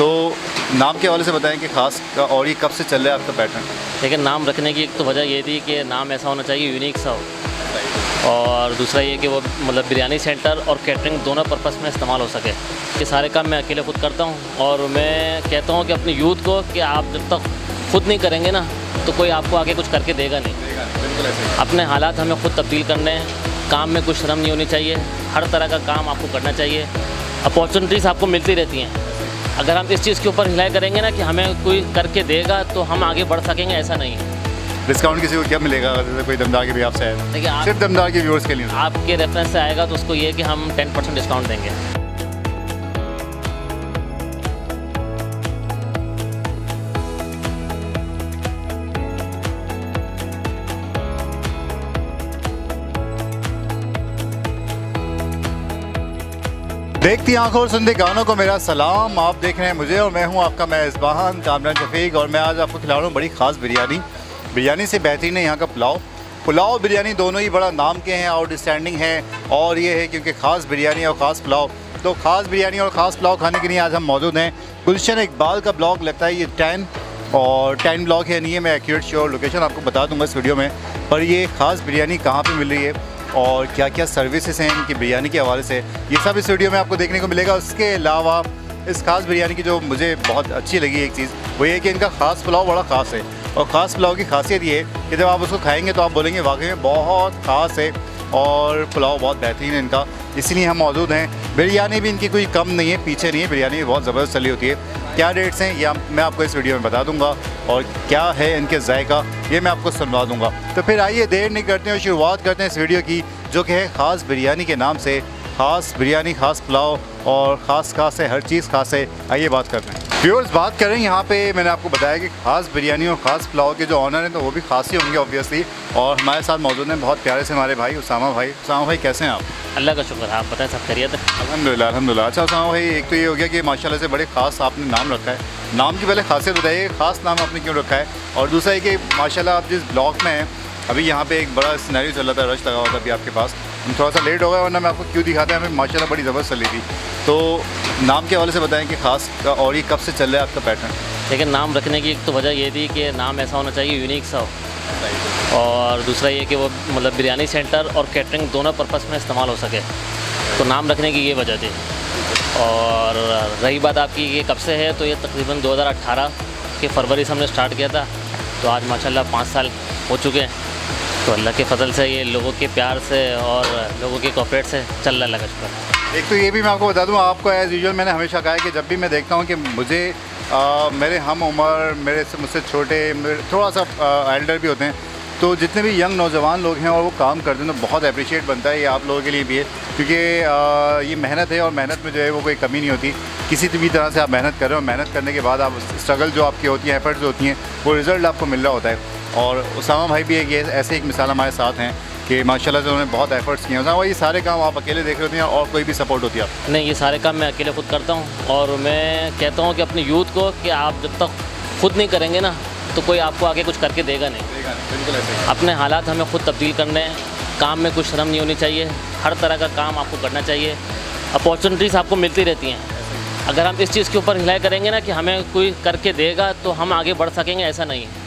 तो नाम के हवाले से बताएँ कि खास का और ये कब से चल रहा है आपका पैटर्न लेकिन नाम रखने की एक तो वजह ये थी कि नाम ऐसा होना चाहिए यूनिक सा हो। और दूसरा ये कि वो मतलब बिरयानी सेंटर और कैटरिंग दोनों पर्पस में इस्तेमाल हो सके। ये सारे काम मैं अकेले खुद करता हूँ और मैं कहता हूँ कि अपनी यूथ को कि आप जब तक खुद नहीं करेंगे ना तो कोई आपको आगे कुछ करके देगा नहीं। बिल्कुल ऐसे अपने हालात हमें खुद तब्दील करने हैं। काम में कुछ शर्म नहीं होनी चाहिए। हर तरह का काम आपको करना चाहिए। अपॉर्चुनिटीज़ आपको मिलती रहती हैं। अगर हम इस चीज़ के ऊपर हिलाई करेंगे ना कि हमें कोई करके देगा तो हम आगे बढ़ सकेंगे ऐसा नहीं है। डिस्काउंट किसी को क्या मिलेगा? अगर तो कोई दमदार के भी आपसे आएगा देखिए आप सिर्फ़ दमदार के व्यूअर्स के लिए। आपके रेफरेंस से आएगा तो उसको ये कि हम टेन परसेंट डिस्काउंट देंगे। देखती आँखों और सुनते गानों को मेरा सलाम। आप देख रहे हैं मुझे और मैं हूँ आपका मेज़बान कामरान शफीक और मैं आज आपको खिला रहा हूँ बड़ी ख़ास बिरयानी। बिरयानी से बेहतरीन है यहाँ का पुलाव। पुलाव, बिरयानी दोनों ही बड़ा नाम के हैं आउटस्टैंडिंग है और ये है क्योंकि ख़ास बिरयानी और ख़ास पुलाव। तो ख़ास बिरयानी और ख़ास पुलाव खाने के लिए आज हम मौजूद हैं। गुलशन इकबाल का ब्लॉग लगता है ये टेन और टेन ब्लॉग है नहीं है मैं एक्यूरेट श्योर लोकेशन आपको बता दूँगा इस वीडियो में। पर ये ख़ास बिरयानी कहाँ पर मिल रही है? और क्या क्या सर्विसेज़ हैं इनकी बिरयानी के हवाले से, ये सब इस वीडियो में आपको देखने को मिलेगा। उसके अलावा इस खास बिरयानी की जो मुझे बहुत अच्छी लगी एक चीज़, वो ये कि इनका ख़ास पुलाव बड़ा ख़ास है। और ख़ास पुलाव की खासियत ये है कि जब आप उसको खाएँगे तो आप बोलेंगे, वाकई में बहुत ख़ास है। और पुलाव बहुत बेहतरीन है इनका, इसीलिए हम मौजूद हैं। बिरयानी भी इनकी कोई कम नहीं है, पीछे नहीं है, बिरयानी भी बहुत ज़बरदस्त चली होती है। क्या रेट्स हैं, ये मैं आपको इस वीडियो में बता दूँगा और क्या है इनके जायका, ये मैं आपको सुनवा दूँगा। तो फिर आइए, देर नहीं करते हैं और शुरुआत करते हैं इस वीडियो की, जो कि है ख़ास बिरयानी के नाम से। ख़ास बिरयानी ख़ास पुलाव और ख़ास खास है हर चीज़ खास है आइए बात करते हैं। व्यूअर्स बात करें यहाँ पे मैंने आपको बताया कि ख़ास बिरयानी और ख़ास पुलाव के जो ऑनर हैं तो वो भी खास ही होंगे ऑब्वियसली और हमारे साथ मौजूद हैं बहुत प्यारे से हमारे भाई उसामा भाई। उसामा भाई कैसे हैं आप? अल्लाह का शुक्र आप बताएँ सब खैरियत है? अलहमदिल्ला अलहमदिल्ला अच्छा उसामा भाई एक तो ये हो गया कि माशाल्लाह से बड़े ख़ास आपने नाम रखा है। नाम की पहले खासियत बताइए ख़ास नाम आपने क्यों रखा है? और दूसरा ये कि माशाल्लाह आप जिस ब्लॉक में हैं अभी यहाँ पे एक बड़ा सिनेरियो चल रहा था रश लगा हुआ था अभी आपके पास। हम थोड़ा सा लेट हो गए वरना मैं आपको क्यों दिखाते हैं? हमें माशाल्लाह बड़ी ज़बरदस्त चली थी। तो नाम के हवाले से बताएँ कि ख़ास और ये कब से चल रहा है आपका पैटर्न लेकिन नाम रखने की एक तो वजह ये थी कि नाम ऐसा होना चाहिए यूनिक सा हो। और दूसरा ये कि वो मतलब बिरयानी सेंटर और कैटरिंग दोनों पर्पस में इस्तेमाल हो सके। तो नाम रखने की ये वजह थी। और रही बात आपकी ये कब से है तो ये तकरीबन 2018 के फरवरी से हमने स्टार्ट किया था। तो आज माशाल्लाह पाँच साल हो चुके हैं। तो अल्लाह के फजल से ये लोगों के प्यार से और लोगों के कॉपरेट से चल रहा है लगा शुक्र। एक तो ये भी मैं आपको बता दूँ आपको एज़ यूजल मैंने हमेशा कहा है कि जब भी मैं देखता हूँ कि मुझे आ, मेरे हम उम्र मेरे से मुझसे छोटे थोड़ा सा एल्डर भी होते हैं तो जितने भी यंग नौजवान लोग हैं और वो काम करते हैं तो बहुत अप्रिशिएट बनता है ये आप लोगों के लिए भी है। क्योंकि ये मेहनत है और मेहनत में जो है वो कोई कमी नहीं होती। किसी भी तरह से आप मेहनत कर रहे हो मेहनत करने के बाद आप स्ट्रगल जो आपकी होती है एफर्ट्स होती हैं वो रिज़ल्ट आपको मिल रहा होता है। और उसामा भाई भी एक ये ऐसे एक मिसाल हमारे साथ हैं कि माशाल्लाह से उन्होंने बहुत एफर्ट्स किए हैं। ये सारे काम आप अकेले देख रहे होते हैं और कोई भी सपोर्ट होती है आप नहीं ये सारे काम मैं अकेले खुद करता हूँ और मैं कहता हूँ कि अपनी यूथ को कि आप जब तक खुद नहीं करेंगे ना तो कोई आपको आगे कुछ करके देगा नहीं। बिल्कुल ऐसे अपने हालात हमें खुद तब्दील करने हैं। काम में कुछ शर्म नहीं होनी चाहिए। हर तरह का काम आपको करना चाहिए। अपॉर्चुनिटीज़ आपको मिलती रहती हैं। अगर हम इस चीज़ के ऊपर हिलाई करेंगे ना कि हमें कोई करके देगा तो हम आगे बढ़ सकेंगे ऐसा नहीं है।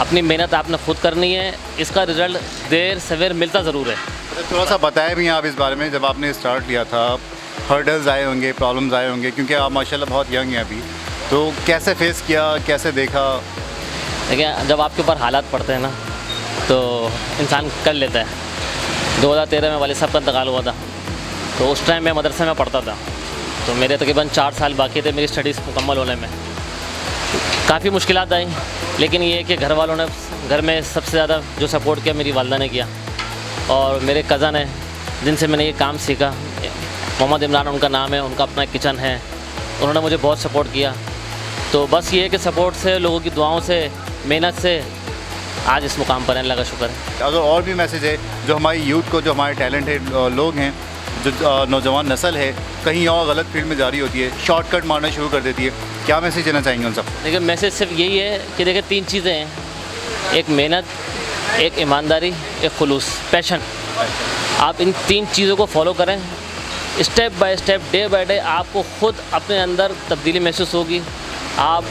अपनी मेहनत आपने खुद करनी है इसका रिज़ल्ट देर सवेर मिलता ज़रूर है। अच्छा, थोड़ा सा बताया भी आप इस बारे में जब आपने स्टार्ट लिया था हर्डल्स आए होंगे प्रॉब्लम्स आए होंगे क्योंकि आप माशाल्लाह बहुत यंग हैं अभी। तो कैसे फेस किया कैसे देखा? देखिए जब आपके ऊपर हालात पड़ते हैं ना तो इंसान कर लेता है। 2013 में वाले साहब का इंतकाल हुआ था। तो उस टाइम मैं मदरसे में पढ़ता था। तो मेरे तकरीबन चार साल बाकी थे मेरी स्टडीज़ मुकम्मल होने में। काफ़ी मुश्किल आई। लेकिन ये कि घर वालों ने घर में सबसे ज़्यादा जो सपोर्ट किया, मेरी वालदा ने किया। और मेरे कज़न है, जिनसे मैंने ये काम सीखा। मोहम्मद इमरान उनका नाम है, उनका अपना किचन है। उन्होंने मुझे बहुत सपोर्ट किया। तो बस ये है कि सपोर्ट से, लोगों की दुआओं से, मेहनत से आज इस मुकाम पर है अल्लाह का शुक्र है। अगर और भी मैसेज है, जो हमारी यूथ को, जो हमारे टैलेंटेड लोग हैं, जो नौजवान नस्ल है, कहीं और गलत फ़ील्ड में जारी होती है शॉर्टकट मारना शुरू कर देती है। क्या मैसेज देना चाहेंगे उन सब देखिए मैसेज सिर्फ़ यही है कि देखिए, तीन चीज़ें हैं। एक मेहनत, एक ईमानदारी, एक खुलूस पैशन आप इन तीन चीज़ों को फॉलो करें। Step by step day by day आपको खुद अपने अंदर तब्दीली महसूस होगी। आप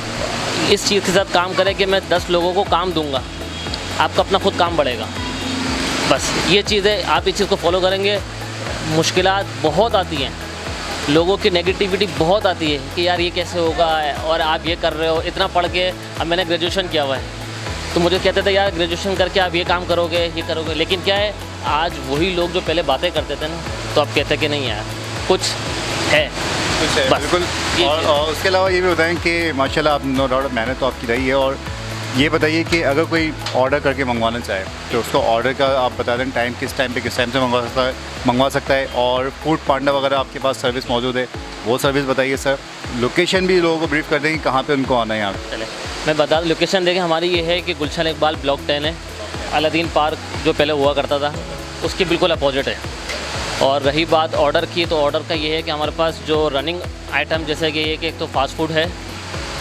इस चीज़ के साथ काम करें कि मैं दस लोगों को काम दूँगा। आपका अपना खुद काम बढ़ेगा। बस, ये चीज़ें आप इस चीज़ को फॉलो करेंगे। मुश्किलात बहुत आती हैं। लोगों की नेगेटिविटी बहुत आती है कि यार ये कैसे होगा और आप ये कर रहे हो इतना पढ़ के अब मैंने ग्रेजुएशन किया हुआ है। तो मुझे कहते थे यार ग्रेजुएशन करके आप ये काम करोगे ये करोगे। लेकिन क्या है आज वही लोग जो पहले बातें करते थे ना तो आप कहते कि नहीं यार कुछ है। कुछ है बिल्कुल। और, और उसके अलावा ये भी बताएँ कि माशाल्लाह आप नो डाउट मेहनत तो आपकी रही है और ये बताइए कि अगर कोई ऑर्डर करके मंगवाना चाहे तो उसको ऑर्डर का आप बता दें टाइम किस टाइम पे, किस टाइम से मंगवा सकता है, मंगवा सकता है, और फ़ूड पांडा वगैरह आपके पास सर्विस मौजूद है, वो सर्विस बताइए सर लोकेशन भी लोगों को ब्रीफ कर देंगे कहाँ पे उनको आना है यहाँ पे। चले। मैं बता लोकेशन देखें हमारी ये है कि गुलशन इकबाल ब्लॉक टेन है। अलादीन पार्क जो पहले हुआ करता था, उसके बिल्कुल अपोजिट है। और रही बात ऑर्डर की तो ऑर्डर का ये है कि हमारे पास जो रनिंग आइटम जैसे कि ये कि एक तो फास्ट फ़ूड है,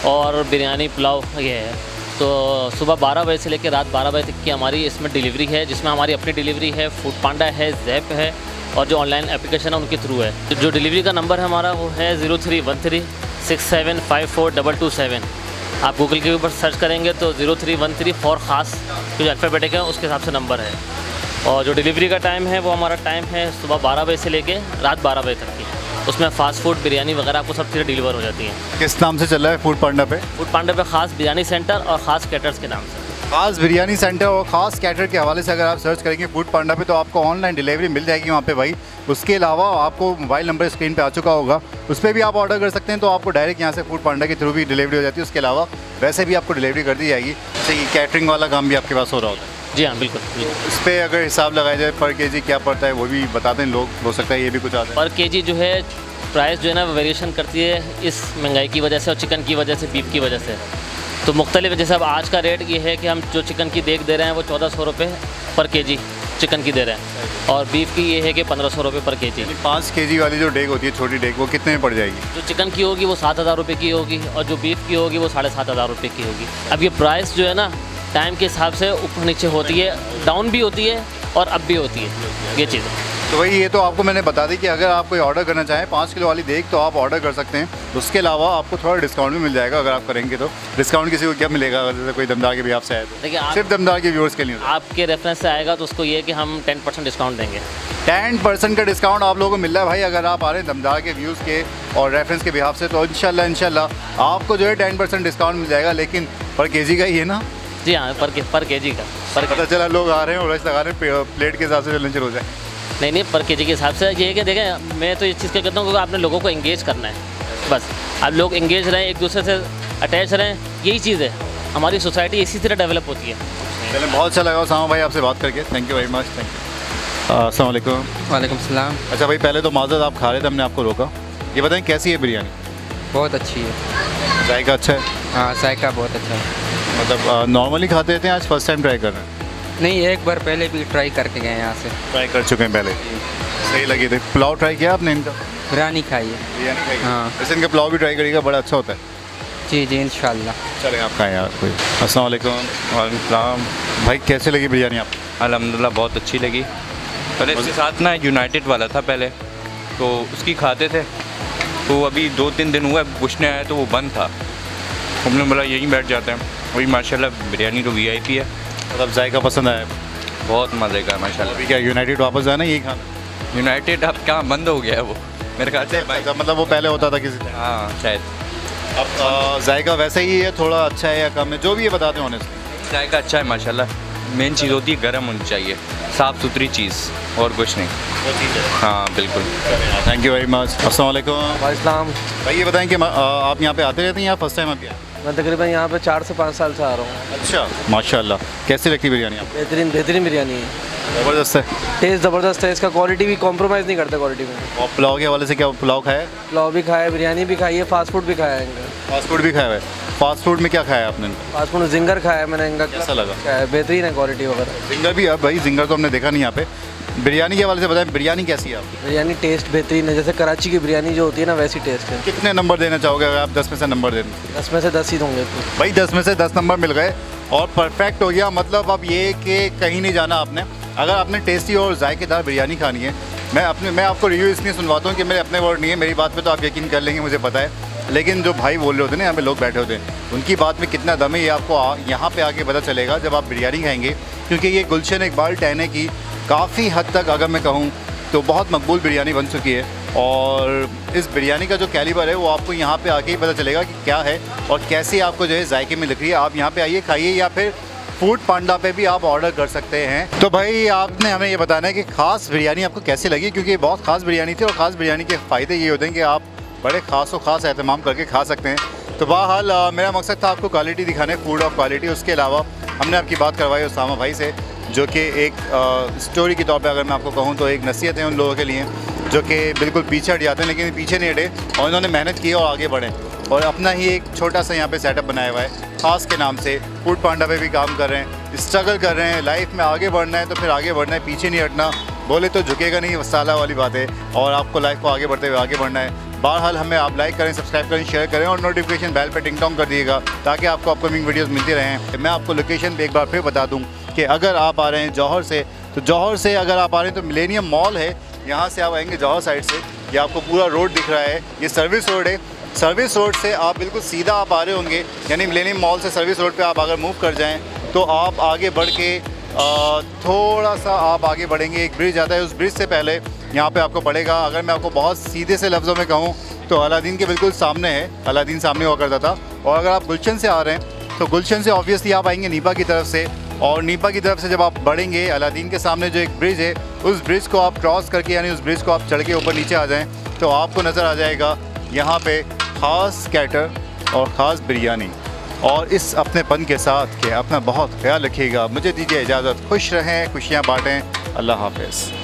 और बिरयानी पुलाव, ये है। तो सुबह 12 बजे से लेकर रात 12 बजे तक की हमारी इसमें डिलीवरी है, जिसमें हमारी अपनी डिलीवरी है, फ़ूड पांडा है जैप है और जो ऑनलाइन एप्लीकेशन है उनके थ्रू है। तो जो डिलीवरी का नंबर है हमारा वो है zero three one three six seven five four double two seven आप गूगल के ऊपर सर्च करेंगे तो zero three one three four ख़ास जो अल्फ़ाबेटिक है, उसके हिसाब से नंबर है। और जो डिलीवरी का टाइम है, वो हमारा टाइम है सुबह बारह बजे से लेके रात बारह बजे तक की। उसमें फ़ास्ट फ़ूड बिरयानी वगैरह आपको सब चीज़ें डिलीवर हो जाती हैं। किस नाम से चल रहा है फ़ूड पांडा पे? फ़ूड पांडा पे ख़ास बिरयानी सेंटर और ख़ास कैटर्स के नाम से। खास बिरयानी सेंटर और ख़ास कैटर के हवाले से अगर आप सर्च करेंगे फ़ूड पांडा पे तो आपको ऑनलाइन डिलीवरी मिल जाएगी वहाँ पे भाई। उसके अलावा आपको मोबाइल नंबर स्क्रीन पे आ चुका होगा। उस पर भी आप ऑर्डर कर सकते हैं तो आपको डायरेक्ट यहाँ से फ़ूड पांडा के थ्रू भी डिलीवरी हो जाती है। उसके अलावा वैसे भी आपको डिलीवरी कर दी जाएगी। जैसे कि कैटरिंग वाला काम भी आपके पास हो रहा होता है। जी हाँ बिल्कुल बिल्कुल। इस पर अगर हिसाब लगाया जाए पर के क्या पड़ता है वो भी बता दें लोग हो सकता है ये भी कुछ आता है पर के जो है प्राइस जो है ना वेरिएशन करती है इस महँगाई की वजह से और चिकन की वजह से बीफ की वजह से। तो मुख्तलिफ़ जैसे अब आज का रेट ये है कि हम जो चिकन की देख दे रहे हैं वो चौदह सौ रुपये पर के जी चिकन की दे रहे हैं। और बीफ की ये है कि पंद्रह सौ रुपये पर के जी। पाँच के जी वाली जो डेग होती है छोटी डेग वो कितने में पड़ जाएगी? जो चिकन की होगी वो सात हज़ार रुपये की होगी और जो बीफ की होगी वो साढ़े सात हज़ार रुपये की होगी। अब ये प्राइस जो है ना टाइम के हिसाब से ऊपर नीचे होती है डाउन भी होती है और अप भी होती है। ये चीज़ तो भाई ये तो आपको मैंने बता दी कि अगर आप कोई ऑर्डर करना चाहें पाँच किलो वाली देख तो आप ऑर्डर कर सकते हैं। उसके अलावा आपको थोड़ा डिस्काउंट भी मिल जाएगा अगर आप करेंगे तो। डिस्काउंट किसी को क्या मिलेगा? अगर जैसे कोई दमदार के भी आपसे आए तो देखिए सिर्फ़ दमदार के व्यूअर्स के लिए आपके रेफरेंस से आएगा तो उसको ये कि हम टेन परसेंट डिस्काउंट देंगे। टेन परसेंट का डिस्काउंट आप लोगों को मिल रहा है। भाई अगर आप आ रहे हैं दमदार के व्यूज़ के और रेफरेंस के बिहाफ से तो इंशाल्लाह इंशाल्लाह आपको जो है टेन परसेंट डिस्काउंट मिल जाएगा। लेकिन पर के का ही है ना? जी हाँ पर के पर के जी का पर पता चला लोग आ रहे हैं और रश लगा रहे हैं प्लेट के हिसाब से चलने शुरू हो जाए। नहीं नहीं पर के जी के हिसाब से ये है कि देखें मैं तो इस चीज़ का कहता हूँ क्योंकि आपने लोगों को एंगेज करना है बस। अब लोग एंगेज रहें एक दूसरे से अटैच रहें यही चीज़ है। हमारी सोसाइटी इसी तरह डेवलप होती है। चले बहुत अच्छा लगा सामा भाई आपसे बात करके। Thank you very much thank you Aslam वालेकुम। सलाम। अच्छा भाई पहले तो माजद आप खा रहे थे हमने आपको रोका। ये बताएँ कैसी है बिरयानी? बहुत अच्छी है। जायका अच्छा है? हाँ जायका बहुत अच्छा है। मतलब नॉर्मली खाते रहते हैं आज फ़र्स्ट टाइम ट्राई कर रहे हैं? नहीं एक बार पहले भी ट्राई करके गए यहाँ से। ट्राई कर चुके हैं पहले। सही लगे थे। पुलाव ट्राई किया आपने इनका? बिरयानी खाई है। बिरयानी खाई हाँ। वैसे इनका पुलाव भी ट्राई करिएगा बड़ा अच्छा होता है। जी जी इंशाल्लाह। चलें आप खाएँ यार कोई। अस्सलाम वालेकुम। भाई कैसे लगी बिरयानी आप? अलहमदिल्ला बहुत अच्छी लगी। पहले इसके साथ ना यूनाइटेड वाला था पहले। तो उसकी खाते थे। तो अभी दो तीन दिन हुआ पूछने आया तो वो बंद था। हमने बोला यहीं बैठ जाते हैं। वही माशाल्लाह बिरयानी तो वीआईपी है। मतलब जायका पसंद आया। बहुत मज़े का माशाल्लाह। अभी क्या यूनाइटेड वापस जाना यही खाना? यूनाइटेड अब कहाँ बंद हो गया है वो? मेरे ख्याल से मतलब वो पहले होता था किसी हाँ शायद। अब जायका वैसे ही है थोड़ा अच्छा है या कम है जो भी ये बताते हैं ऑनेस्टली जायका अच्छा है माशाल्लाह। मेन चीज़ होती है गर्म होनी चाहिए। साफ़ सुथरी चीज़ और कुछ नहीं। वो चीज़ है। हाँ बिल्कुल। थैंक यू वेरी मच अस्सलाम वालेकुम। भाई ये बताएँ कि आप यहाँ पे आते रहते हैं या फ़र्स्ट टाइम आप आए मैं तकरीबन यहाँ पे चार से पाँच साल से आ रहा हूँ। अच्छा। माशाल्लाह। कैसी लगती है बिरयानी आपको? बेहतरीन बेहतरीन बिरयानी है। ज़बरदस्त है। टेस्ट ज़बरदस्त है। इसका क्वालिटी भी कॉम्प्रोमाइज़ नहीं करता क्वालिटी में। और पुलाव के हवाले से क्या पुलाव खाया है? पुलाव भी खाया बिरयानी भी खाई है फास्ट फ़ूड भी खाया है इनका। फास्ट फ़ूड भी खाया है। फास्ट फ़ूड में क्या खाया आपने फास्ट फ़ूड जिंगर खाया मैंने इनका। कैसा लगा? खाया बेहतरीन है क्वालिटी वगैरह। जिंगर भी है भाई जिंगर तो हमने देखा नहीं यहाँ पे। बिरयानी के हवाले से बताएँ बिरयानी कैसी है आपकी? बिरयानी टेस्ट बेहतरीन है जैसे कराची की बिरयानी जो होती है ना वैसी टेस्ट है। कितने नंबर देना चाहोगे अगर आप दस में से नंबर दे दस में से दस ही दूँगे। भाई दस में से दस नंबर मिल गए और परफेक्ट हो गया। मतलब अब ये कि कहीं नहीं जाना आपने। अगर आपने टेस्टी और जायकेदार बिरयानी खानी है मैं अपने मैं आपको रिव्यू इसलिए सुनवाता हूँ कि मेरे अपने वर्ड नहीं है। मेरी बात पे तो आप यकीन कर लेंगे मुझे पता है। लेकिन जो भाई बोल रहे होते हैं ना यहाँ पे लोग बैठे होते हैं उनकी बात में कितना दम है ये आपको यहाँ पे आके पता चलेगा जब आप बिरयानी खाएँगे। क्योंकि ये गुलशन इकबाल टहने की काफ़ी हद तक अगर मैं कहूँ तो बहुत मकबूल बिरयानी बन चुकी है और इस बिरयानी का जो कैलिबर है वो आपको यहाँ पे आके ही पता चलेगा कि क्या है और कैसे आपको जो है जायके में लिख रही है। आप यहाँ पे आइए खाइए या फिर फ़ूड पांडा पे भी आप ऑर्डर कर सकते हैं। तो भाई आपने हमें ये बताना है कि ख़ास बिरयानी आपको कैसी लगी? क्योंकि ये बहुत ख़ास बिरयानी थी और ख़ास बिरयानी के फ़ायदे ये होते हैं कि आप बड़े ख़ास और ख़ास अहतमाम करके खा सकते हैं। तो बहरहाल अ, मेरा मकसद था आपको क्वालिटी दिखाने फ़ूड ऑफ़ क्वालिटी उसके अलावा हमने आपकी बात करवाई उसामा भाई से। जो कि एक अ, स्टोरी के तौर पे अगर मैं आपको कहूँ तो एक नसीहत है उन लोगों के लिए जो कि बिल्कुल पीछे हट जाते हैं लेकिन पीछे नहीं हटे और इन्होंने मेहनत की और आगे बढ़े। और अपना ही एक छोटा सा यहाँ पे सेटअप बनाया हुआ है। खास के नाम से फ़ूड पांडा पे भी काम कर रहे हैं स्ट्रगल कर रहे हैं लाइफ में आगे बढ़ना है तो फिर आगे बढ़ना है पीछे नहीं हटना। बोले तो झुकेगा नहीं साला वाली बात है और आपको लाइफ को आगे बढ़ते हुए आगे बढ़ना है। बहरहाल हमें आप लाइक करें सब्सक्राइब करें शेयर करें और नोटिफिकेशन बेल पर टिंग टोंग कर दिएगा ताकि आपको अपकमिंग वीडियोज़ मिलती रहें। मैं आपको लोकेशन एक बार फिर बता दूँ कि अगर आप आ रहे हैं जौहर से तो जौहर से अगर आप आ रहे हैं तो मिलेनियम मॉल है। यहाँ से आप आएँगे जौहर साइड से। ये आपको पूरा रोड दिख रहा है। ये सर्विस रोड है। सर्विस रोड से आप बिल्कुल सीधा आप आ रहे होंगे। यानी मिलेनियम मॉल से सर्विस रोड पे आप अगर मूव कर जाएँ तो आप आगे बढ़ के थोड़ा सा आप आगे बढ़ेंगे। एक ब्रिज आता है, उस ब्रिज से पहले यहाँ पे आपको पड़ेगा। अगर मैं आपको बहुत सीधे से लफ्ज़ों में कहूँ तो अलादीन के बिल्कुल सामने है। अलादीन सामने हुआ करता था। और अगर आप गुलशन से आ रहे हैं तो गुलशन से ऑब्वियसली आप आएँगे नीपा की तरफ़ से। और नीपा की तरफ़ से जब आप बढ़ेंगे, अलादीन के सामने जो एक ब्रिज है, उस ब्रिज को आप क्रॉस करके, यानी उस ब्रिज को आप चढ़ के ऊपर नीचे आ जाएँ तो आपको नज़र आ जाएगा यहाँ पे ख़ास कैटर और ख़ास बिरयानी। और इस अपने पन के साथ के अपना बहुत ख्याल रखिएगा। मुझे दीजिए इजाज़त। खुश रहें, खुशियाँ बाँटें। अल्लाह हाफिज़।